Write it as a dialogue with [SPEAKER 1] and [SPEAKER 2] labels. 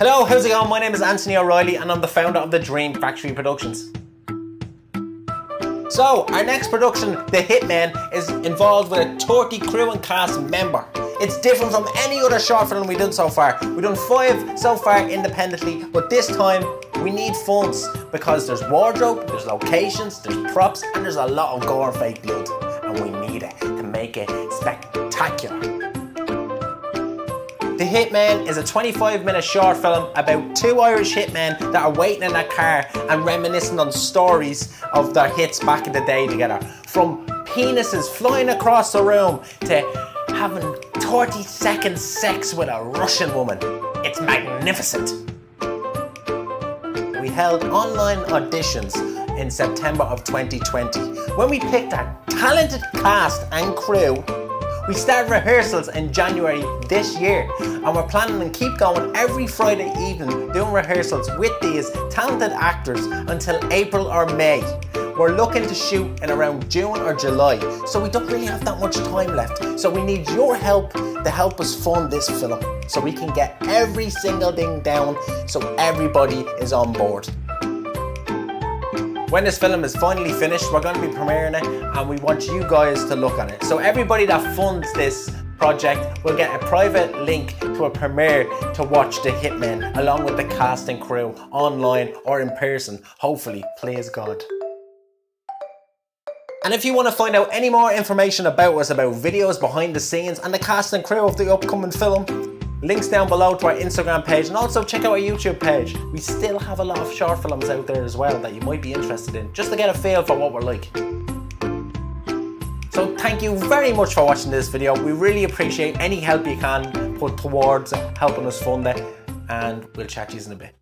[SPEAKER 1] Hello, how's it going? My name is Anthony O'Reilly and I'm the founder of the Dream Factory Productions. So, our next production, The Hitmen, is involved with a 30 crew and cast member. It's different from any other short film we've done so far. We've done five so far independently, but this time we need funds because there's wardrobe, there's locations, there's props, and there's a lot of gore and fake blood. And we need it to make it spectacular. The Hitmen is a 25 minute short film about two Irish hitmen that are waiting in a car and reminiscing on stories of their hits back in the day together. From penises flying across the room to having 30 second sex with a Russian woman. It's magnificent. We held online auditions in September of 2020 when we picked our talented cast and crew we start rehearsals in January this year and we're planning to keep going every Friday evening doing rehearsals with these talented actors until April or May. We're looking to shoot in around June or July, so we don't really have that much time left. So we need your help to help us fund this film so we can get every single thing down so everybody is on board. When this film is finally finished, we're going to be premiering it and we want you guys to look at it. So everybody that funds this project will get a private link to a premiere to watch The Hitmen along with the cast and crew online or in person, hopefully, please God. And if you want to find out any more information about us, about videos behind the scenes and the cast and crew of the upcoming film, Links down below to our Instagram page and also check out our YouTube page. We still have a lot of short films out there as well that you might be interested in, just to get a feel for what we're like. So thank you very much for watching this video. We really appreciate any help you can put towards helping us fund it and we'll chat to you in a bit.